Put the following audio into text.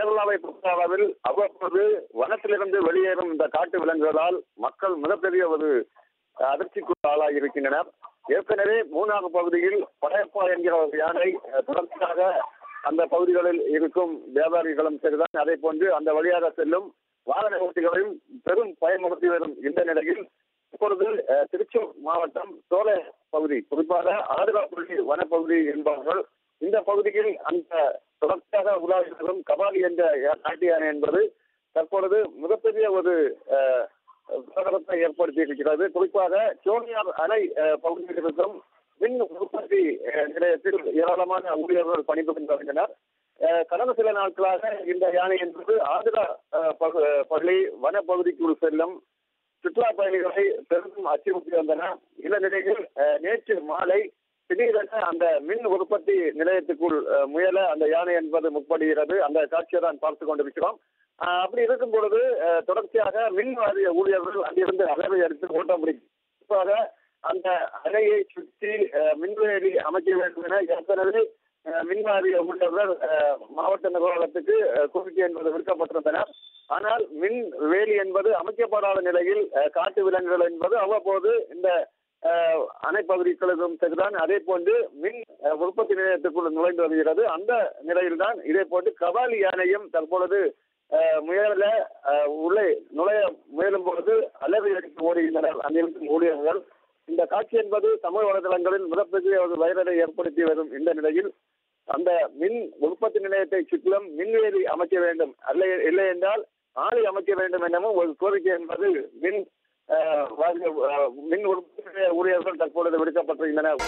கேரளாவை பொறுத்தளவில் அவ்வப்போது வனத்திலிருந்து வெளியேறும் இந்த காட்டு விலங்குகளால் மக்கள் மிகப்பெரிய ஒரு அதிர்ச்சிக்கு ஆளாகி இருக்கின்றனர் ஏற்கனவே மூணாறு பகுதியில் படையப்பா என்கிற ஒரு யானை தொடர்ச்சியாக அந்த பகுதிகளில் இருக்கும் வியாபாரிகளும் சரிதான். அதே போன்று அந்த வழியாக செல்லும் வாகன ஓட்டிகளையும் பெரும் பயமுறுத்தி வரும் இந்த நிலையில் இப்பொழுது திருச்சூர் மாவட்டம் சோலை பகுதி குறிப்பாக ஆதிராப்பள்ளி வனப்பகுதி என்பவர்கள் இந்த பகுதியில் அந்த தொடர்ச்சியாக உலாவி வரும் கபாலி என்ற நாட்டு யானை என்பது தற்பொழுது மிகப்பெரிய ஒரு விவகாரத்தை ஏற்படுத்தி இருக்கிறது குறிப்பாக சோனியார் அணை பகுதியில் இருக்கும் மின் உற்பத்தி நிலையத்தில் ஏராளமான ஊழியர்கள் பணிபுரிந்து வருகின்றனர். கடந்த சில நாட்களாக இந்த யானை என்பது ஆந்திரா பகு- பள்ளி வனப்பகுதிக்குள் செல்லும் சுற்றுலா பயணிகளை பெரிதும் அச்சுறுத்தி வந்தன. இந்த நிலையில் நேற்று மாலை அந்த மின் உற்பத்தி நிலையத்துக்குள் முயல அந்த யானை என்பது முற்படுகிறது. அந்த காட்சியை தான் பார்த்து கொண்டிருக்கிறோம். அப்படி இருக்கும் பொழுது தொடர்ச்சியாக மின் வாரிய ஊழியர்கள் அங்கிருந்து அளவை எடுத்து ஓட்ட முடியும். குறிப்பாக அந்த அணையை சுற்றி மின்வேலி அமைக்க வேண்டும் என ஏற்கனவே மின் வாரிய ஊழியர்கள் மாவட்ட நிர்வாகத்துக்கு கோரிக்கை என்பது விடுக்கப்பட்டிருந்தனர். ஆனால் மின் வேலி என்பது அமைக்கப்படாத நிலையில் காட்டு விலங்குகள் என்பது அவ்வப்போது இந்த அணை அணைப்பகுதிகளுக்கும் சரிதான் அதே போன்று மின் உற்பத்தி நிலையத்திற்குள் நுழைந்து வருகிறது. அந்த நிலையில்தான் இதே போன்று கபாலி யானையும் தற்பொழுது முயல உள்ளே நுழைய முயலும் பொழுது அலறி அடித்து ஓடுகின்றனர். அங்கிருக்கும் ஊழியர்கள் இந்த காட்சி என்பது தமிழ் வலைதளங்களில் மிகப்பெரிய ஒரு வைரலை ஏற்படுத்தி வரும் இந்த நிலையில் அந்த மின் உற்பத்தி நிலையத்தை சுற்றிலும் மின்வேலி அமைக்க வேண்டும். அல்ல இல்லை என்றால் ஆலை அமைக்க வேண்டும் எனவும் ஒரு கோரிக்கை என்பது மின் மின் உற்பத்தி ஊழியர்கள் தற்பொழுது விடுக்கப்பட்டிருந்தனர்